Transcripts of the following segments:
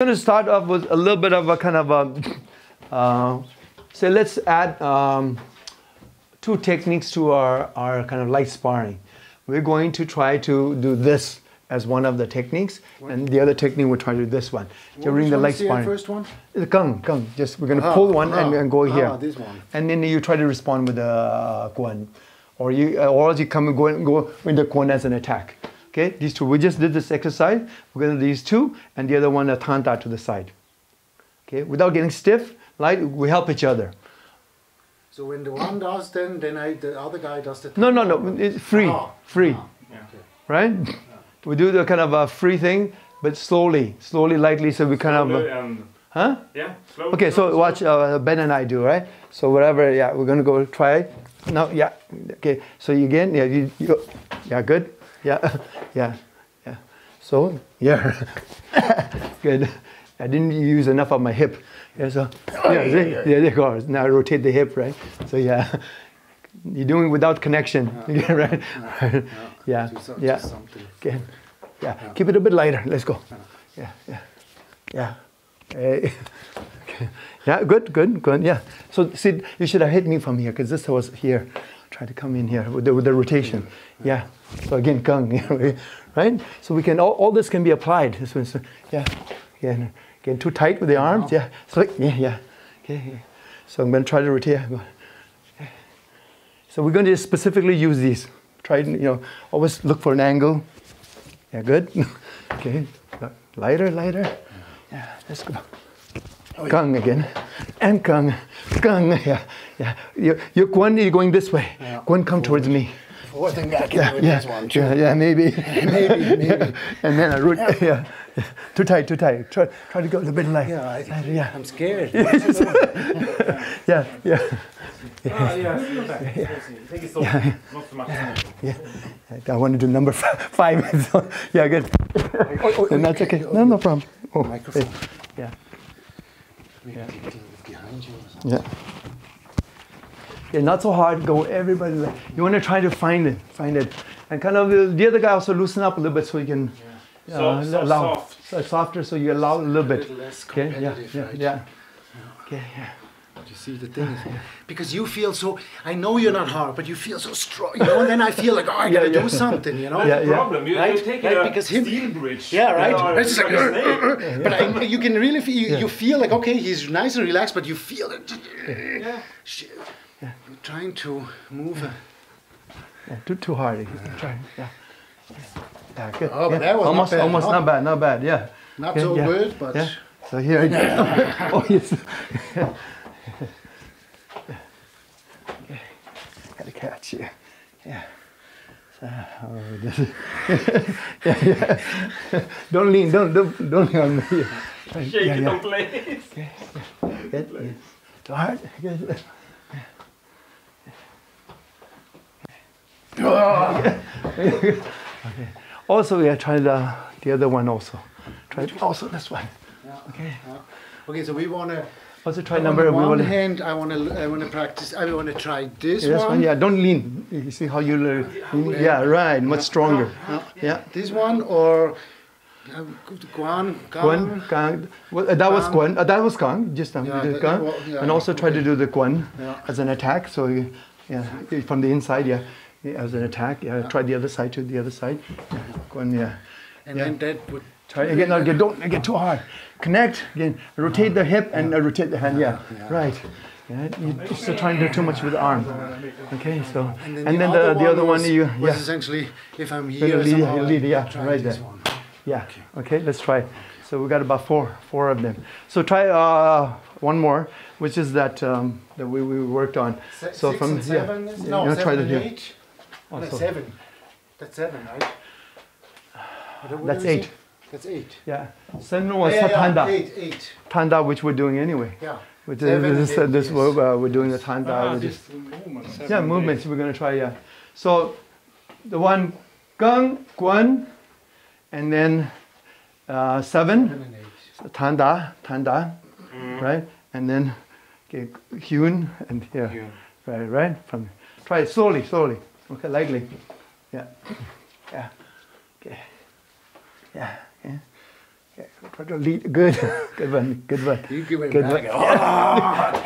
going to start off with a little bit of a kind of a, uh, so let's add um, two techniques to our, our kind of light sparring. We're going to try to do this as one of the techniques, and the other technique we'll try to do this one during the light sparring. first one? The gung, gung. Just we're gonna Ah, pull one and, ah, and go here. ah, this one. And then you try to respond with the uh, guan, or you or else you come and go and go with the guan as an attack. Okay, these two. We just did this exercise. We're gonna do these two, and the other one a tanda to the side. Okay, without getting stiff, light. We help each other. So when the one does, then then I, the other guy does the. No, no, no. It's free, Ah, free. ah, okay. Right? We do the kind of a free thing, but slowly, slowly, lightly. So we kind of. Slowly and huh? yeah, slowly. Okay, so watch uh, Ben and I do, right? So whatever, yeah, we're gonna go try. No, yeah, okay. So you again, yeah, you, you go, yeah, good, yeah, yeah, yeah. So yeah, good. I didn't use enough of my hip. Yeah, so yeah, yeah, there you go. Now rotate the hip, right? So yeah, you're doing it without connection, yeah, right? Yeah, Do so- yeah. something. Okay. Yeah. Keep it a bit lighter. Let's go. Yeah. Yeah. Yeah. Hey. Okay. Yeah. Good. Good. Good. Yeah. So see, you should have hit me from here because this was here. Try to come in here with the, with the rotation. Yeah. So again, kung, right. So we can all, all this can be applied. This one. So, yeah. Yeah. Getting too tight with the arms. Yeah. So yeah. Yeah. Okay. yeah. So I'm going to try to rotate. So we're going to specifically use these. Try, you know, always look for an angle. Yeah, good. okay, lighter, lighter. Yeah, let's go. Gung again, and gung, gung. Yeah, yeah. You're, you're Guan, you're going this way. Yeah. Guan, come towards me. Oh, I think I can Yeah, yeah, this one too. yeah, yeah, maybe. Maybe, maybe. and then I root. Yeah. yeah, too tight, too tight. Try, try to go a little bit light. Yeah, I, lighter, yeah, I'm scared. yeah, yeah. Ah, yeah, okay. I think it's all, not so much. Yeah, I want to do number f- five. so, yeah, good. and that's okay. No, no problem. Oh, Microphone. Yeah, Maybe getting behind you yeah. Yeah, not so hard. Go everybody. You want to try to find it, find it, and kind of uh, the other guy also loosen up a little bit so you can So- so allow soft. so softer, so you allow a little A bit. less Okay, yeah, yeah, right? yeah. Okay, yeah. But you see, the thing is, because you feel so, I know you're not hard, but you feel so strong, you know, and then I feel like, oh, I gotta Yeah, yeah. do something, you know? Yeah, yeah. problem. You, Right? you take Right, a because him- steel bridge. Yeah, right? you know, It's like, like. Uh, uh, uh. But I, you can really feel, you, you feel like, okay, he's nice and relaxed, but you feel it. Yeah. Shit. You're trying to move. a- yeah. Too too hard. Try. Yeah. Yeah, good. Oh, but yeah. that was not almost bad, almost no? not bad, not bad. Yeah. Not Okay, so yeah, good, but Yeah. So here. oh yes. Okay. Gotta catch you. Yeah. So, oh, this is- yeah, yeah. don't lean. Don't don't don't lean on me. Shake yeah, it yeah. on place. Good. yeah. Too hard. Good. Ah! okay. Also, we are trying the uh, the other one also. Try also this one. Okay. okay. So we wanna. Also try on number. the We one want hand, I wanna, I wanna practice. I wanna try this This one. one, yeah. Don't lean. You see how you lean? Yeah, right. Much stronger. Yeah. This one or uh, Guan, Guan, Gang. Well, uh, that was. Guan. Uh, that was Gang. Just um, Yeah, that- well, yeah, and also try to do the Guan Yeah. as an attack. So, yeah, from the inside, yeah, as an attack. Yeah, try the other side to the other side. Guan, yeah. and then that would. Try again. No, again, don't get too hard. Connect again. Rotate the hip and uh, rotate the hand. Yeah, right. Yeah, you're still trying to do too much with the arm. Okay, so and then, the, the other one, was, you yeah essentially if I'm here lead- somehow, lead, yeah, right this there. one. yeah. Okay, let's try. So we got about four four of them. So try uh, one more, which is that um, that we, we worked on. Se- So from and yeah, seven. yeah, no, you try the and here. eight. No, seven. That's seven, right? That's eight. That's eight. Yeah. Sen was yeah, yeah, tanda. eight, eight. Tanda, which we're doing anyway. Yeah. Which Seven is, this, and eight, this yes. uh, we're doing the tanda. Ah, which is- just movement. seven, Yeah, eight. movements. We're gonna try. Yeah. So the one gung guan, and then uh, seven Seven and eight. so tanda tanda, right? And then okay, hyun and here, Hyun. right, right. From try it slowly, slowly. Okay, lightly. Yeah, yeah. Okay. Yeah, yeah, Yeah, lead. Good. Good one. Good one. You give it Good back. one.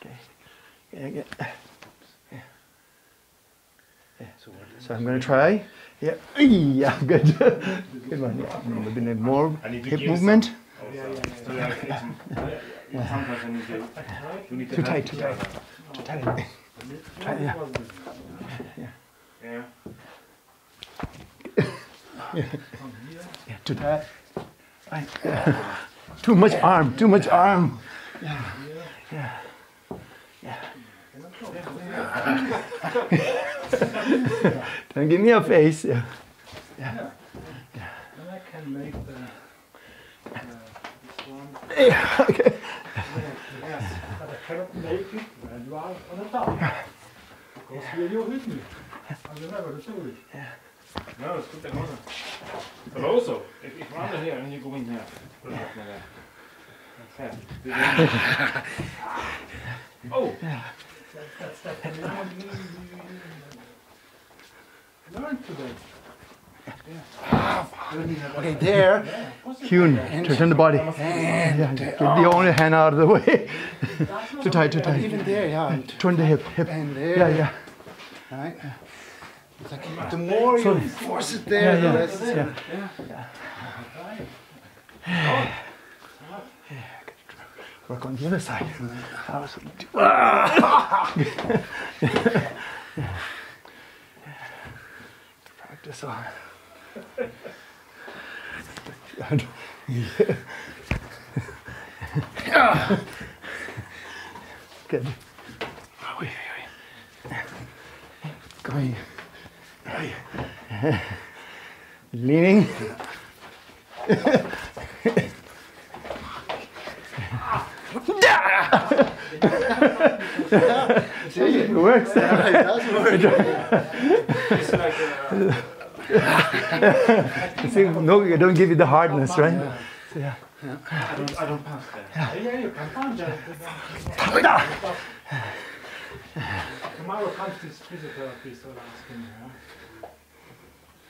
Okay. Yeah, yeah. So what is So I'm going to try. Yeah. Yeah. Good. Good one. Yeah. Maybe need more I need hip movement. some. Oh, so yeah, it's- Sometimes I need to. You need to Too tight, too tight. Too tight. Try, yeah. Yeah. Yeah. Too tight. Right. Yeah. Too much arm. Too much arm. Yeah. Yeah. Yeah. Don't give me a face. Yeah. And I can make the, uh, this one. Yeah. Okay. Yes, but I cannot make it when you are on the top. Because you're your rhythm. I remember the story. No, it's good that one. But also, if, if you're under here and you go in here, put it up like that. Like that. Oh! That's that we learn, learn today. Okay, there. Hewn. Turn the body. Yeah. Uh, Get the oh. only hand out of the way. too tight. Too tight. Even there, yeah. Turn the hip. Hip. And there. Yeah. Yeah. Right? Like the more you force it there, Yeah, the less. yeah. less. Yeah. Work on the other side. Practice on. Good. Oh, wait, wait, wait. Going. Leaning. See, it works. It does work. It's like uh, See, no, I don't give you the hardness, right? So, yeah. I don't, I don't pass that. Yeah, you can find that. Tomorrow comes this physiotherapist asking her.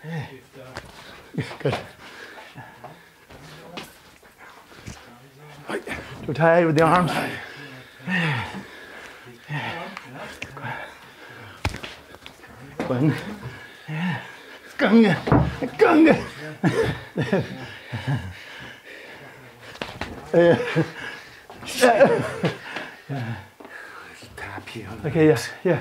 If the Good. Too tight with the arms. One. Gunga. Gunga. Here. Okay, yes, yeah.